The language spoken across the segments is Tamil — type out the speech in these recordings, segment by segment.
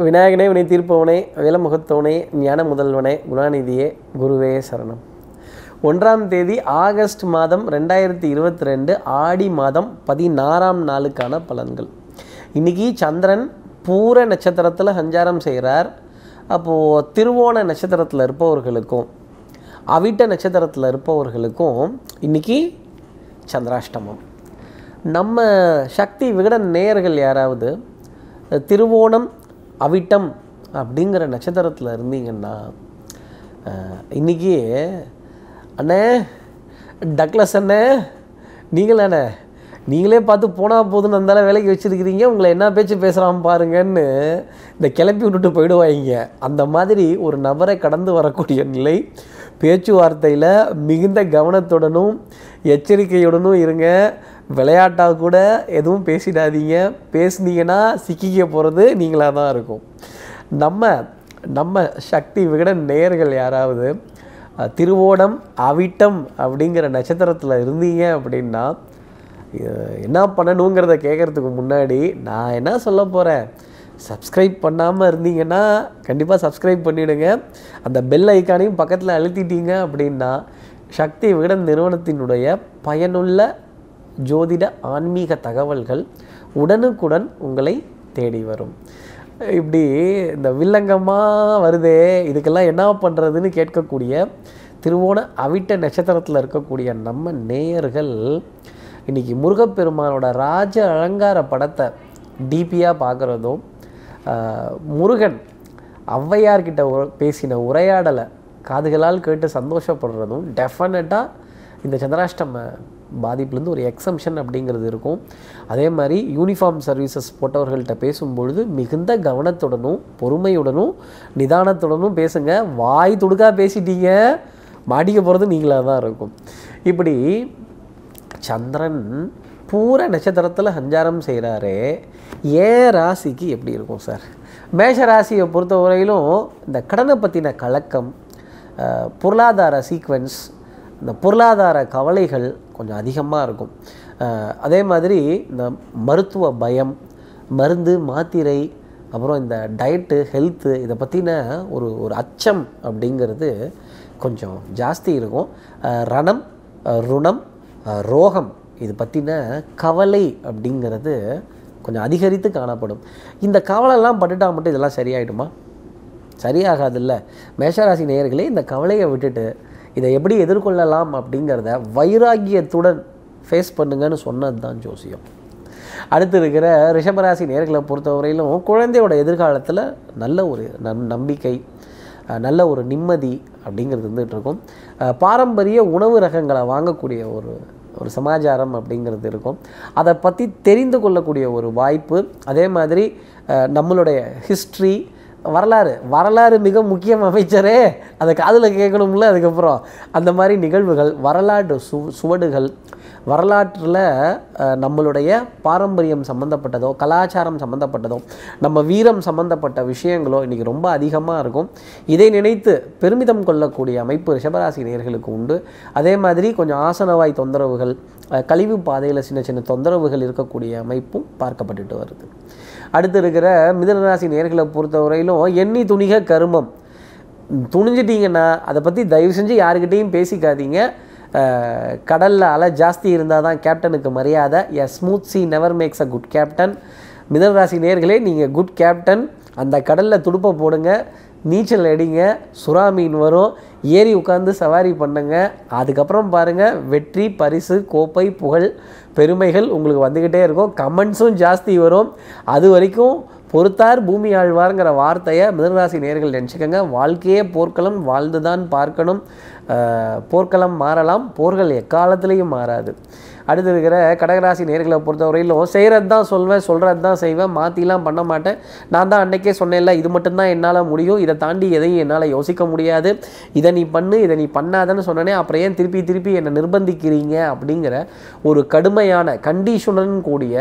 விநாயகனே வினை தீர்ப்பவனே வேலமுகத்தவனே ஞான முதல்வனே குணாநிதியே குருவே சரணம். ஒன்றாம் தேதி ஆகஸ்ட் மாதம் ரெண்டாயிரத்தி இருபத்தி ரெண்டு ஆடி மாதம் பதினாறாம் நாளுக்கான பலன்கள். இன்னைக்கு சந்திரன் பூர நட்சத்திரத்தில் சஞ்சாரம் செய்கிறார் அப்போது திருவோண நட்சத்திரத்தில் இருப்பவர்களுக்கும் அவிட்ட நட்சத்திரத்தில் இருப்பவர்களுக்கும் இன்னைக்கு சந்திராஷ்டமம். நம்ம சக்தி விகடன் நேயர்கள் யாராவது திருவோணம் அவிட்டம் அப்படிங்கிற நட்சத்திரத்தில் இருந்தீங்கன்னா இன்றைக்கி இன்னைக்கு அண்ணே டக்ளஸ் அண்ணே நீங்களாண்ணே நீங்களே பார்த்து போனால் போதுன்னு அந்தால வேலைக்கு வச்சுருக்கிறீங்க உங்களை என்ன பேச்சு பேசுகிறான் பாருங்கன்னு இந்த கிளப்பி விட்டுட்டு போயிடுவாங்க அந்த மாதிரி ஒரு நபரை கடந்து வரக்கூடிய நிலை பேச்சுவார்த்தையில் மிகுந்த கவனத்துடனும் எச்சரிக்கையுடனும் இருங்க. விளையாட்டாக கூட எதுவும் பேசிடாதீங்க. பேசுனீங்கன்னா சிக்கிக்க போகிறது நீங்களாக தான் இருக்கும். நம்ம நம்ம சக்தி விகடன் நேர்கள் யாராவது திருவோணம் அவிட்டம் அப்படிங்கிற நட்சத்திரத்தில் இருந்தீங்க அப்படின்னா என்ன பண்ணணுங்கிறத கேட்குறதுக்கு முன்னாடி நான் என்ன சொல்ல போகிறேன் சப்ஸ்கிரைப் பண்ணாமல் இருந்தீங்கன்னா கண்டிப்பாக சப்ஸ்கிரைப் பண்ணிவிடுங்க அந்த பெல் ஐக்கானையும் பக்கத்தில் அழுத்திட்டீங்க அப்படின்னா சக்தி விகடன் நிறுவனத்தினுடைய பயனுள்ள ஜோதிட ஆன்மீக தகவல்கள் உடனுக்குடன் உங்களை தேடி வரும். இப்படி இந்த வில்லங்கமாக வருதே இதுக்கெல்லாம் என்ன பண்ணுறதுன்னு கேட்கக்கூடிய திருவோண அவிட்ட நட்சத்திரத்தில் இருக்கக்கூடிய நம்ம நேயர்கள் இன்னைக்கு முருகப்பெருமானோட ராஜ அலங்கார படத்தை டிபியாக பார்க்குறதும் முருகன் ஔவையார்கிட்ட உ- பேசின உரையாடலை காதுகளால் கேட்டு சந்தோஷப்படுறதும் டெஃபினட்டாக இந்த சந்திராஷ்டம பாதிப்புலேருந்து ஒரு எக்ஸம்ஷன் அப்படிங்கிறது இருக்கும். அதே மாதிரி யூனிஃபார்ம் சர்வீசஸ் போட்டவர்கள்ட்ட பேசும்பொழுது மிகுந்த கவனத்துடனும் பொறுமையுடனும் நிதானத்துடனும் பேசுங்க. வாய் துடுக்கா பேசிட்டீங்க. மாடிக்க போகிறது நீங்களாக தான் இருக்கும். இப்படி சந்திரன் பூர நட்சத்திரத்தில் சஞ்சாரம் செய்கிறாரு ஏன் ராசிக்கு எப்படி இருக்கும் சார்? மேஷ ராசியை பொறுத்தவரையிலும் இந்த கடனை பற்றின கலக்கம் பொருளாதார சீக்வன்ஸ் இந்த பொருளாதார கவலைகள் கொஞ்சம் அதிகமாக இருக்கும். அதே மாதிரி இந்த மருத்துவ பயம் மருந்து மாத்திரை அப்புறம் இந்த டயட்டு ஹெல்த்து இதை பற்றின ஒரு ஒரு அச்சம் அப்படிங்கிறது கொஞ்சம் ஜாஸ்தி இருக்கும். ரணம் ருணம் ரோகம் இது பற்றின கவலை அப்படிங்கிறது கொஞ்சம் அதிகரித்து காணப்படும். இந்த கவலைலாம் பட்டுட்டா மட்டும் இதெல்லாம் சரியாயிடுமா? சரியாகாதுல்ல. மேஷராசி நேயர்களே இந்த கவலையை விட்டுட்டு இதை எப்படி எதிர்கொள்ளலாம் அப்படிங்கிறத வைராகியத்துடன் ஃபேஸ் பண்ணுங்கன்னு சொன்னது தான் ஜோசியம். அடுத்து இருக்கிற ரிஷபராசி நேர்களை பொறுத்தவரையிலும் குழந்தையோட எதிர்காலத்தில் நல்ல ஒரு நம் நம்பிக்கை நல்ல ஒரு நிம்மதி அப்படிங்கிறது இருந்துகிட்டு இருக்கும். பாரம்பரிய உணவு ரகங்களை வாங்கக்கூடிய ஒரு ஒரு சமாச்சாரம் அப்படிங்கிறது இருக்கும். அதை பற்றி தெரிந்து கொள்ளக்கூடிய ஒரு வாய்ப்பு. அதே மாதிரி நம்மளுடைய ஹிஸ்ட்ரி வரலாறு வரலாறு மிக முக்கியம் அமைச்சரே. அதை காதில் கேட்கணும்ல அதுக்கப்புறம். அந்த மாதிரி நிகழ்வுகள் வரலாற்று சு சுவடுகள் வரலாற்றில் நம்மளுடைய பாரம்பரியம் சம்மந்தப்பட்டதோ கலாச்சாரம் சம்மந்தப்பட்டதோ நம்ம வீரம் சம்மந்தப்பட்ட விஷயங்களோ இன்றைக்கி ரொம்ப அதிகமாக இருக்கும். இதை நினைத்து பெருமிதம் கொள்ளக்கூடிய அமைப்பு ரிஷபராசி நேர்களுக்கு உண்டு. அதே மாதிரி கொஞ்சம் ஆசனவாய் தொந்தரவுகள் கழிவு பாதையில் சின்ன சின்ன தொந்தரவுகள் இருக்கக்கூடிய அமைப்பும் பார்க்கப்பட்டுட்டு வருது. அடுத்து இருக்கிற மிதனராசி நேர்களை பொறுத்தவரையிலும் எண்ணி துணிக கருமம். துணிஞ்சிட்டிங்கன்னா அதை பற்றி தயவு செஞ்சு யாருக்கிட்டேயும் பேசிக்காதீங்க. கடலில் அலை ஜாஸ்தி இருந்தால் தான் கேப்டனுக்கு மரியாதை. A smooth sea never makes a good captain மிதனராசி நேர்களே நீங்கள் குட் கேப்டன் அந்த கடலில் துடுப்பை போடுங்க. நீச்சல் அடிங்க சுறா மீன் வரும் ஏறி உட்காந்து சவாரி பண்ணுங்க. அதுக்கப்புறம் பாருங்கள் வெற்றி பரிசு கோப்பை புகழ் பெருமைகள் உங்களுக்கு வந்துக்கிட்டே இருக்கும். கமெண்ட்ஸும் ஜாஸ்தி வரும். அது வரைக்கும் பொறுத்தார் பூமி ஆழ்வார்ங்கிற வார்த்தையை மிதனராசி நேர்கள் நினச்சிக்கோங்க. வாழ்க்கையே போர்க்களம் வாழ்ந்து தான் பார்க்கணும் போர்க்களம் மாறலாம். போர்கள் எக்காலத்துலேயும் மாறாது. அடுத்து இருக்கிற கடகராசி நேர்களை பொறுத்தவரையிலும் செய்கிறது தான் சொல்வேன் சொல்கிறது தான் செய்வேன் மாற்றிலாம் பண்ண மாட்டேன். நான் தான் அன்னைக்கே சொன்னேன்ல இது மட்டும்தான் என்னால் முடியும் இதை தாண்டி எதையும் என்னால் யோசிக்க முடியாது. இதை நீ பண்ணு இதை நீ பண்ணாதன்னு சொன்னனே அப்புறம் ஏன் திருப்பி திருப்பி என்னை நிர்பந்திக்கிறீங்க அப்படிங்கிற ஒரு கடுமையான கண்டிஷனுடன் கூடிய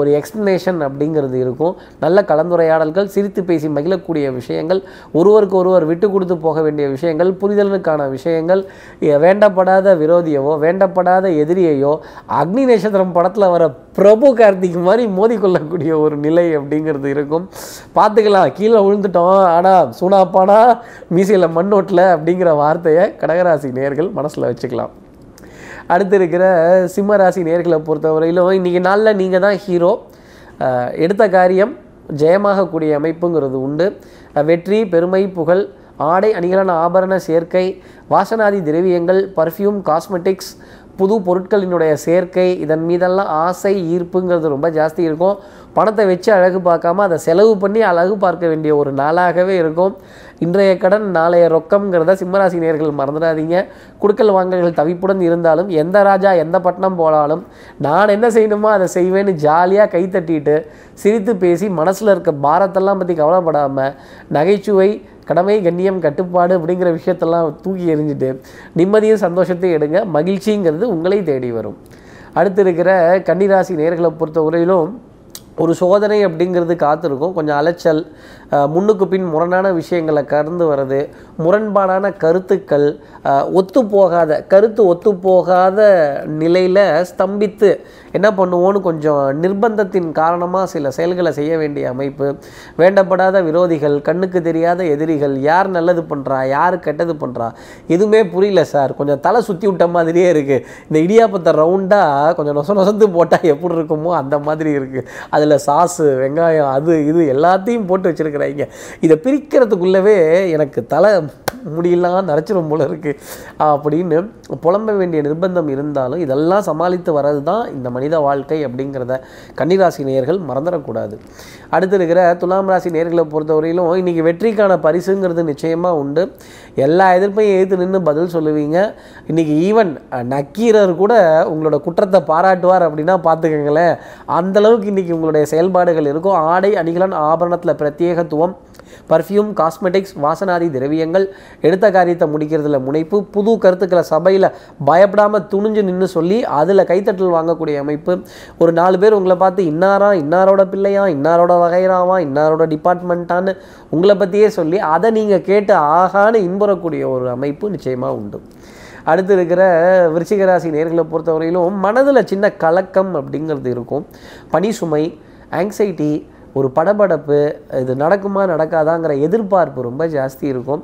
ஒரு எக்ஸ்ப்ளனேஷன் அப்படிங்கிறது இருக்கும். நல்ல கலந்துரையாடல்கள் சிரித்து பேசி மகிழக்கூடிய விஷயங்கள் ஒருவருக்கு ஒருவர் விட்டு கொடுத்து போக வேண்டிய விஷயங்கள் புரிதலுக்கான விஷயங்கள் வேண்டப்படாத விரோதியவோ வேண்டப்படாத எதிரியையோ அக்னி நட்சத்திரம் படத்தில் வர பிரபு கார்த்திக் மாதிரி மோதிக்கொள்ளக்கூடிய ஒரு நிலை அப்படிங்கிறது இருக்கும். பார்த்துக்கலாம். கீழே விழுந்துட்டோம். ஆனால் சூனாப்பானா மீசையில் மண்ணோட்டில் அப்படிங்கிற வார்த்தையை கடகராசி நேர்கள் மனசில் வச்சுக்கலாம். அடுத்து இருக்கிற சிம்ம ராசி நேர்களை பொறுத்தவரையிலும் இன்றைக்கி நாளில் நீங்கள் தான் ஹீரோ எடுத்த காரியம் ஜெயமாகக்கூடிய அமைப்புங்கிறது உண்டு. வெற்றி பெருமை புகழ் ஆடை அணிகளான ஆபரண சேர்க்கை வாசனாதி திரவியங்கள் பர்ஃப்யூம் காஸ்மெட்டிக்ஸ் புது பொருட்களினுடைய சேர்க்கை இதன் மீதெல்லாம் ஆசை ஈர்ப்புங்கிறது ரொம்ப ஜாஸ்தி இருக்கும். பணத்தை வச்சு அழகு பார்க்காம அதை செலவு பண்ணி அழகு பார்க்க வேண்டிய ஒரு நாளாகவே இருக்கும். இன்றைய கடன் நாளைய ரொக்கம்ங்கிறத சிம்மராசி நேர்கள் மறந்துடாதீங்க. குடுக்கல் வாங்கல்கள் தவிப்புடன் இருந்தாலும் எந்த ராஜா எந்த பட்டணம் போனாலும் நான் என்ன செய்யணுமோ அதை செய்வேன்னு ஜாலியாக கை தட்டிட்டு சிரித்து பேசி மனசில் இருக்க பாரத்தெல்லாம் பற்றி கவலைப்படாமல் நகைச்சுவை கடமை கண்ணியம் கட்டுப்பாடு அப்படிங்கிற விஷயத்தெல்லாம் தூக்கி எறிஞ்சிட்டு நிம்மதியும் சந்தோஷத்தையும் எடுங்க. மகிழ்ச்சிங்கிறது உங்களை தேடி வரும். அடுத்து இருக்கிற கன்னிராசி நேர்களை பொறுத்த வரையிலும் ஒரு சோதனை அப்படிங்கிறது காத்திருக்கும். கொஞ்சம் அலைச்சல் முன்னுக்கு பின் முரணான விஷயங்களை கறந்து வர்றது முரண்பாடான கருத்துக்கள் ஒத்துப்போகாத கருத்து ஒத்துப்போகாத நிலையில் ஸ்தம்பித்து என்ன பண்ணுவோன்னு கொஞ்சம் நிர்பந்தத்தின் காரணமாக சில செயல்களை செய்ய வேண்டிய அமைப்பு. வேண்டப்படாத விரோதிகள் கண்ணுக்கு தெரியாத எதிரிகள் யார் நல்லது பண்ணுறா யார் கெட்டது பண்ணுறா எதுவுமே புரியல சார். கொஞ்சம் தலை சுற்றி விட்ட மாதிரியே இருக்குது இந்த இடியாப்பத்தை ரவுண்டாக கொஞ்சம் நொச நொசந்து போட்டால் எப்படி இருக்குமோ அந்த மாதிரி இருக்குது அதில் சாஸு வெங்காயம் அது இது எல்லாத்தையும் போட்டு இருக்கிறாங்க. இதை பிரிக்கிறதுக்குள்ளவே எனக்கு தலை முடியெல்லாம் நரைச்சிரும் போல இருக்குது அப்படின்னு புலம்ப வேண்டிய நிர்பந்தம் இருந்தாலும் இதெல்லாம் சமாளித்து வர்றது தான் இந்த மனித வாழ்க்கை அப்படிங்கிறத கன்னிராசி நேயர்கள் மறந்துடக்கூடாது. அடுத்து இருக்கிற துலாம் ராசி நேர்களை பொறுத்தவரையிலும் இன்றைக்கி வெற்றிக்கான பரிசுங்கிறது நிச்சயமாக உண்டு. எல்லா எதிர்ப்பையும் எதிர்த்து நின்று பதில் சொல்லுவீங்க. இன்றைக்கி ஈவன் நக்கீரர் கூட உங்களோட குற்றத்தை பாராட்டுவார் அப்படின்னா பார்த்துக்கங்களேன். அந்தளவுக்கு இன்றைக்கி உங்களுடைய செயல்பாடுகள் இருக்கும். ஆடை அணிகலன் ஆபரணத்தில் பிரத்யேகத்துவம் பர்ஃப்யூம் காஸ்மெட்டிக்ஸ் வாசனாதி திரவியங்கள் எடுத்த காரியத்தை முடிக்கிறதுல முனைப்பு புது கருத்துக்களை சபையில் பயப்படாமல் துணிஞ்சு நின்று சொல்லி அதில் கைத்தட்டல் வாங்கக்கூடிய அமைப்பு. ஒரு நாலு பேர் உங்களை பார்த்து இன்னாரா இன்னாரோட பிள்ளையா இன்னாரோட வகைராவா இன்னாரோட டிபார்ட்மெண்ட்டான்னு உங்களை பற்றியே சொல்லி அதை நீங்கள் கேட்டு ஆகான்னு இன்புறக்கூடிய ஒரு அமைப்பு நிச்சயமாக உண்டு. அடுத்து இருக்கிற விருச்சிகராசி நேர்களை பொறுத்தவரையிலும் மனதில் சின்ன கலக்கம் அப்படிங்கிறது இருக்கும். பனி சுமை ஆங்ஸைட்டி ஒரு படபடப்பு இது நடக்குமா நடக்காதாங்கிற எதிர்பார்ப்பு ரொம்ப ஜாஸ்தி இருக்கும்.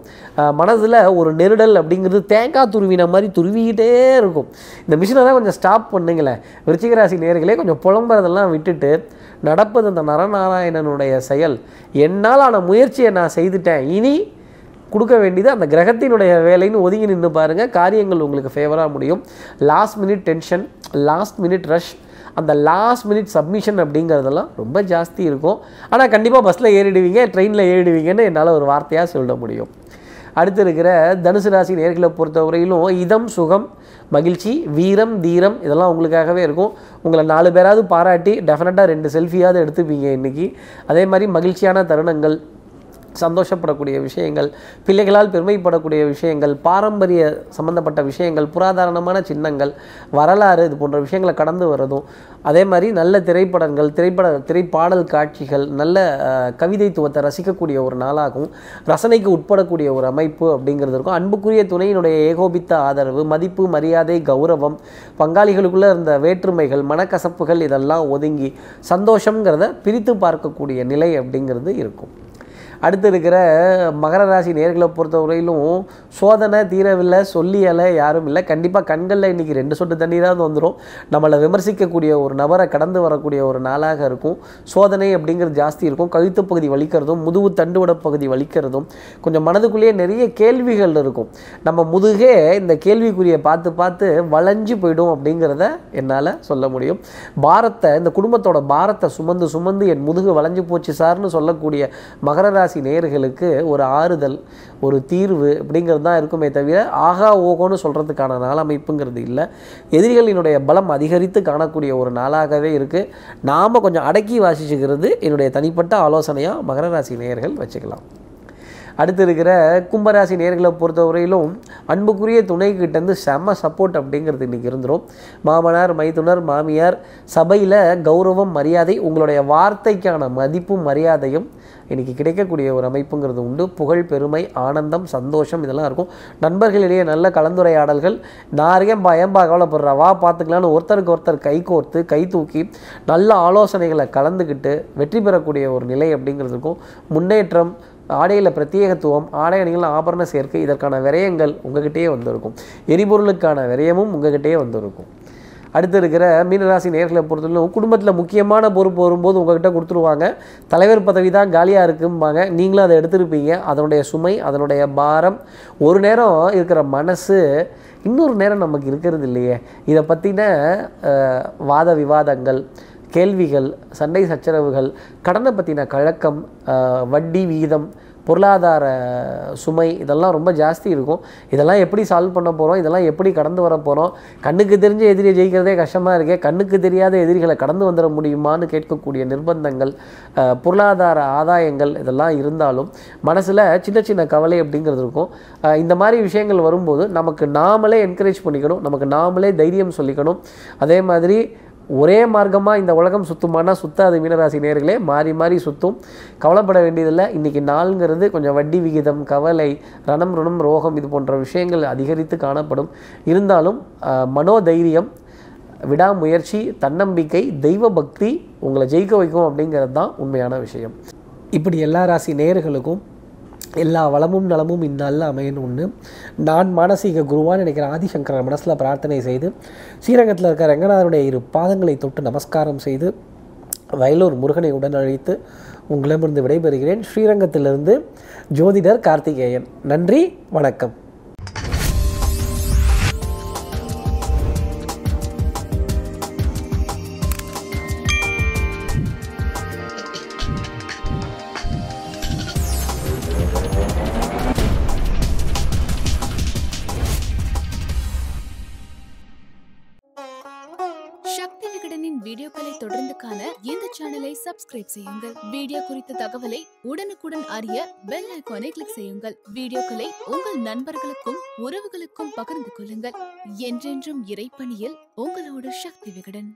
மனதில் ஒரு நெருடல் அப்படிங்கிறது தேங்காய் துருவின மாதிரி துருவிக்கிட்டே இருக்கும். இந்த மிஷினை தான் கொஞ்சம் ஸ்டாப் பண்ணுங்களேன். விருச்சிகராசி நேர்களே கொஞ்சம் புலம்புறதெல்லாம் விட்டுட்டு நடப்பது அந்த நரநாராயணனுடைய செயல். என்னால் ஆன முயற்சியை நான் செய்துட்டேன். இனி கொடுக்க வேண்டியது அந்த கிரகத்தினுடைய வேலைன்னு ஒதுங்கி நின்று பாருங்கள் காரியங்கள் உங்களுக்கு ஃபேவராக முடியும். Last minute tension last minute rush அந்த லாஸ்ட் மினிட் சப்மிஷன் அப்படிங்கிறதெல்லாம் ரொம்ப ஜாஸ்தி இருக்கும். ஆனால் கண்டிப்பாக பஸ்ஸில் ஏறிடுவீங்க ட்ரெயினில் ஏறிடுவீங்கன்னு என்னால் ஒரு வார்த்தையாக சொல்ல முடியும். அடுத்து இருக்கிற தனுசு ராசி நேர்களை பொறுத்தவரையிலும் இதம் சுகம் மகிழ்ச்சி வீரம் தீரம் இதெல்லாம் உங்களுக்காகவே இருக்கும். உங்களை நாலு பேராவது பாராட்டி டெஃபினட்டாக ரெண்டு செல்ஃபியாவது எடுத்துப்பீங்க இன்றைக்கி அதே மாதிரி மகிழ்ச்சியான தருணங்கள் சந்தோஷப்படக்கூடிய விஷயங்கள் பிள்ளைகளால் பெருமைப்படக்கூடிய விஷயங்கள் பாரம்பரிய சம்பந்தப்பட்ட விஷயங்கள் புராதாரணமான சின்னங்கள் வரலாறு இது போன்ற விஷயங்களை கடந்து வர்றதும் அதே மாதிரி நல்ல திரைப்படங்கள் திரைப்பட திரைப்பாடல் காட்சிகள் நல்ல கவிதைத்துவத்தை ரசிக்கக்கூடிய ஒரு நாளாகவும் ரசனைக்கு உட்படக்கூடிய ஒரு அமைப்பு அப்படிங்கிறது இருக்கும். அன்புக்குரிய துணையினுடைய ஏகோபித்த ஆதரவு மதிப்பு மரியாதை கௌரவம் பங்காளிகளுக்குள்ளே இருந்த வேற்றுமைகள் மனக்கசப்புகள் இதெல்லாம் ஒதுங்கி சந்தோஷங்கிறத பிரித்து பார்க்கக்கூடிய நிலை அப்படிங்கிறது இருக்கும். அடுத்து இருக்கிற மகர ராசி நேர்களை பொறுத்தவரையிலும் சோதனை தீரவில்லை சொல்லியலை யாரும் இல்லை. கண்டிப்பாக கண்களில் இன்றைக்கி ரெண்டு சொட்டு தண்ணீராவது வந்துடும் நம்மளை விமர்சிக்கக்கூடிய ஒரு நபரை கடந்து வரக்கூடிய ஒரு நாளாக இருக்கும். சோதனை அப்படிங்கிறது ஜாஸ்தி இருக்கும். கழுத்து பகுதி வலிக்கிறதும் முதுகு தண்டுவட பகுதி வலிக்கிறதும் கொஞ்சம் மனதுக்குள்ளேயே நிறைய கேள்விகள் இருக்கும். நம்ம முதுகே இந்த கேள்விக்குறியை பார்த்து பார்த்து வளைஞ்சு போயிடும் அப்படிங்கிறத என்னால் சொல்ல முடியும். பாரத்தை இந்த குடும்பத்தோட பாரத்தை சுமந்து சுமந்து என் முதுகு வளைஞ்சு போச்சு சார்னு சொல்லக்கூடிய மகர ராசி நேயர்களுக்கு ஒரு ஆறுதல் ஒரு தீர்வு அப்படிங்கிறது தான் இருக்குமே தவிர ஆகா ஓகோன்னு சொல்கிறதுக்கான நாளமைப்புங்கிறது இல்லை. எதிரிகளினுடைய பலம் அதிகரித்து காணக்கூடிய ஒரு நாளாகவே இருக்குது நாம் கொஞ்சம் அடக்கி வாசிச்சுக்கிறது என்னுடைய தனிப்பட்ட ஆலோசனையாக மகர ராசி நேயர்கள் வச்சுக்கலாம். அடுத்து இருக்கிற கும்பராசி நேர்களை பொறுத்தவரையிலும் அன்புக்குரிய துணைக்கிட்டேருந்து செம்ம சப்போர்ட் அப்படிங்கிறது இன்றைக்கி இருந்துரும். மாமனார் மைத்துனர் மாமியார் சபையில் கௌரவம் மரியாதை உங்களுடைய வார்த்தைக்கான மதிப்பும் மரியாதையும் இன்னைக்கு கிடைக்கக்கூடிய ஒரு அமைப்புங்கிறது உண்டு. புகழ் பெருமை ஆனந்தம் சந்தோஷம் இதெல்லாம் இருக்கும். நண்பர்களிடையே நல்ல கலந்துரையாடல்கள். நான் இருக்கேன் பா கவலைப்படுறா? வா பார்த்துக்கலான்னு ஒருத்தருக்கு ஒருத்தர் கை கோர்த்து கை தூக்கி நல்ல ஆலோசனைகளை கலந்துக்கிட்டு வெற்றி பெறக்கூடிய ஒரு நிலை அப்படிங்கிறது இருக்கும். முன்னேற்றம் ஆடையில் பிரத்யேகத்துவம் ஆடை அணிகள் ஆபரண சேர்க்கை இதற்கான விரயங்கள் உங்ககிட்டயே வந்திருக்கும். எரிபொருளுக்கான விரயமும் உங்ககிட்டயே வந்திருக்கும். அடுத்து இருக்கிற மீனராசி நேர்களை பொறுத்தவரைக்கும் குடும்பத்தில் முக்கியமான பொறுப்பு வரும்போது உங்ககிட்ட கொடுத்துருவாங்க. தலைவர் பதவி தான் காலியாக இருக்கும்பாங்க. நீங்களும் அதை எடுத்திருப்பீங்க. அதனுடைய சுமை அதனுடைய பாரம் ஒரு நேரம் இருக்கிற மனசு இன்னொரு நேரம் நமக்கு இருக்கிறது இல்லையே. இதை பற்றின வாத விவாதங்கள் கேள்விகள் சண்டை சச்சரவுகள் கடனை பற்றின கழக்கம் வட்டி விகிதம் பொருளாதார சுமை இதெல்லாம் ரொம்ப ஜாஸ்தி இருக்கும். இதெல்லாம் எப்படி சால்வ் பண்ண போகிறோம் இதெல்லாம் எப்படி கடந்து வர போகிறோம் கண்ணுக்கு தெரிஞ்ச எதிரியை ஜெயிக்கிறதே கஷ்டமாக இருக்கே. கண்ணுக்கு தெரியாத எதிரிகளை கடந்து வந்துட முடியுமான்னு கேட்கக்கூடிய நிர்பந்தங்கள் பொருளாதார ஆதாயங்கள் இதெல்லாம் இருந்தாலும் மனசில் சின்ன சின்ன கவலை அப்படிங்கிறது இருக்கும். இந்த மாதிரி விஷயங்கள் வரும்போது நமக்கு நாமளே என்கரேஜ் பண்ணிக்கணும். நமக்கு நாமளே தைரியம் சொல்லிக்கணும். அதே மாதிரி ஒரே மார்க்கமாக இந்த உலகம் சுத்துமானா சுத்தாது மீனராசி நேர்களே. மாறி மாறி சுத்தும். கவலைப்பட வேண்டியதில்லை. இன்றைக்கி நாளுங்கிறது கொஞ்சம் வட்டி விகிதம் கவலை ரணம் ருணம் ரோகம் இது போன்ற விஷயங்கள் அதிகரித்து காணப்படும். இருந்தாலும் மனோதைரியம் விடாமுயற்சி தன்னம்பிக்கை தெய்வ பக்தி உங்களை ஜெயிக்க வைக்கும் அப்படிங்கிறது தான் உண்மையான விஷயம். இப்படி எல்லா ராசி நேர்களுக்கும் எல்லா வளமும் நலமும் இந்நாளில் அமையணும்னு நான் மானசீக குருவான்னு நினைக்கிற ஆதிசங்கரன் மனசில் பிரார்த்தனை செய்து ஸ்ரீரங்கத்தில் இருக்கிற ரங்கநாதனுடைய இரு பாதங்களை தொட்டு நமஸ்காரம் செய்து வயலூர் முருகனை உடன் அழைத்து உங்களிடமிருந்து விடைபெறுகிறேன். ஸ்ரீரங்கத்திலிருந்து ஜோதிடர் கார்த்திகேயன். நன்றி வணக்கம். வீடியோக்களை தொடர்ந்து காண இந்த சேனலை சப்ஸ்கிரைப் செய்யுங்கள். வீடியோ குறித்த தகவலை உடனுக்குடன் அறிய பெல் ஐக்கானை கிளிக் செய்யுங்கள். வீடியோக்களை உங்கள் நண்பர்களுக்கும் உறவுகளுக்கும் பகிர்ந்து கொள்ளுங்கள். என்றென்றும் இறைப்பணியில் உங்களோட சக்தி விகடன்.